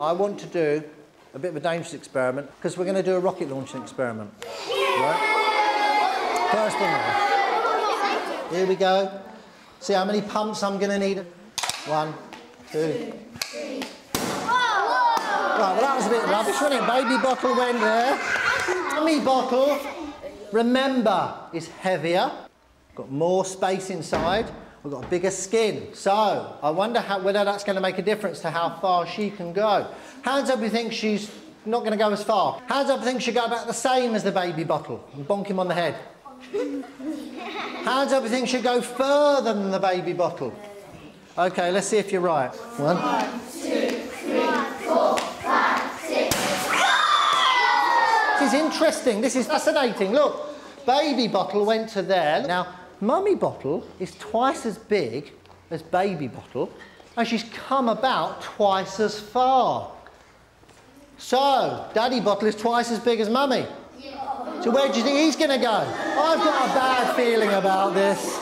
I want to do a bit of a dangerous experiment because we're going to do a rocket launching experiment. Right? First thing, here we go. See how many pumps I'm going to need. One, two. Right, well that was a bit rubbish, wasn't it? Baby bottle went there. Mummy bottle, remember, is heavier. Got more space inside. We've got a bigger skin. So, I wonder how, whether that's going to make a difference to how far she can go. Hands up you think she's not going to go as far. Hands up you think she'll go about the same as the baby bottle. And bonk him on the head. Hands up you think she'll go further than the baby bottle. Okay, let's see if you're right. One. One two, three, four, five, six. This is interesting. This is fascinating. Look, baby bottle went to there. Now, Mummy bottle is twice as big as baby bottle, and she's come about twice as far. So, daddy bottle is twice as big as mummy. Yeah. So where do you think he's going to go? I've got a bad feeling about this.